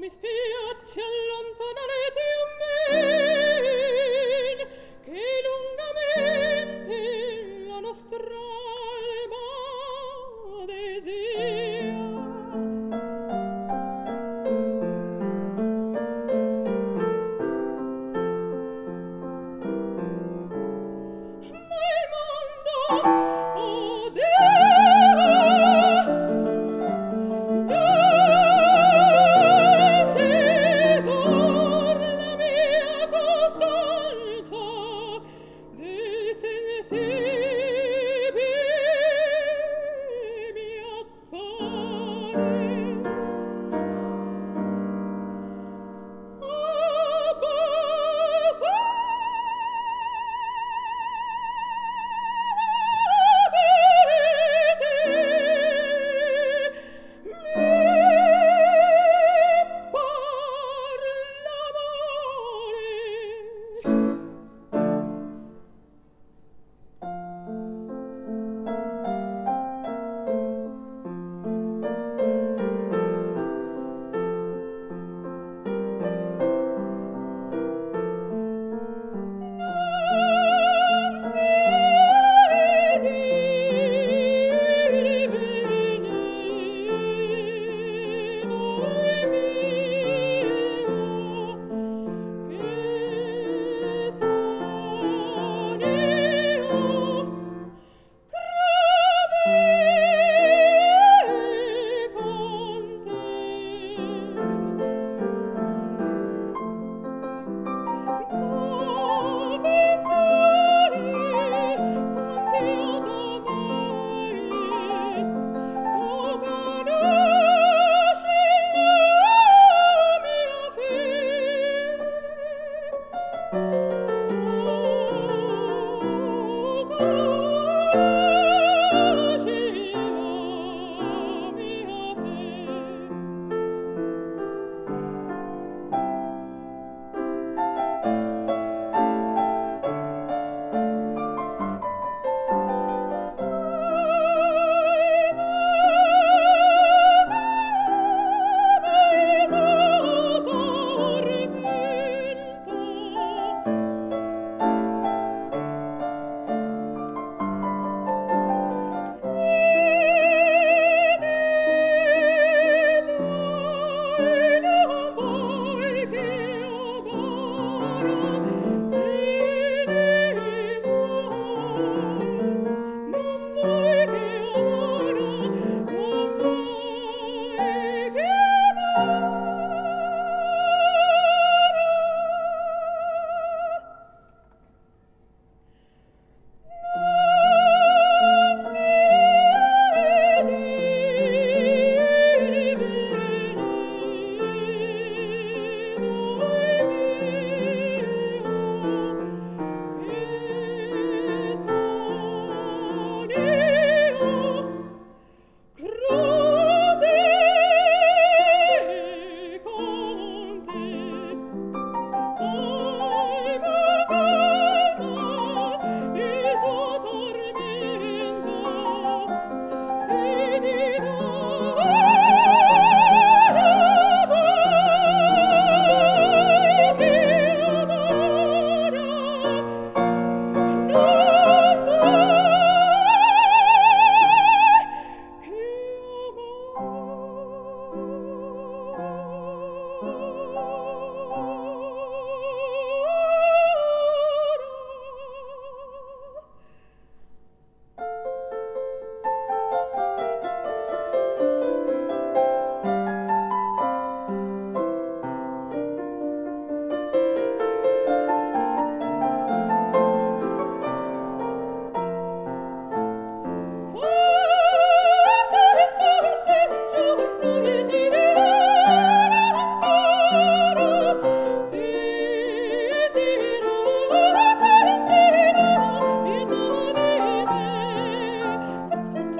mi spiace, allontanarete a me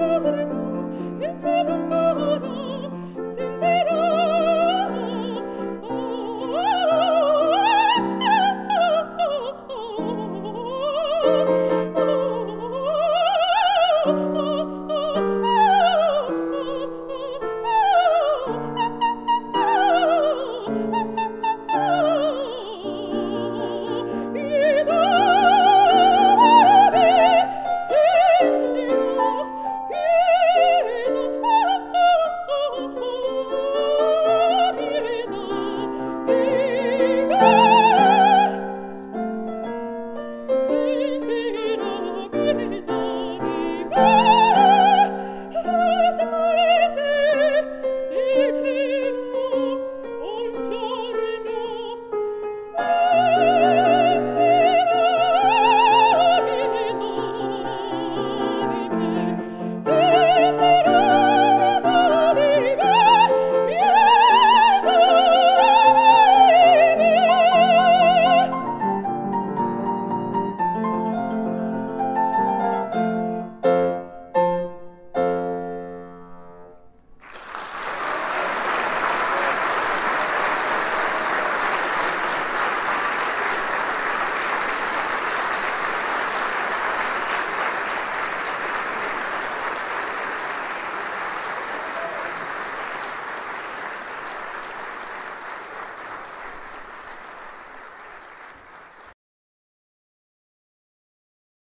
Thank you.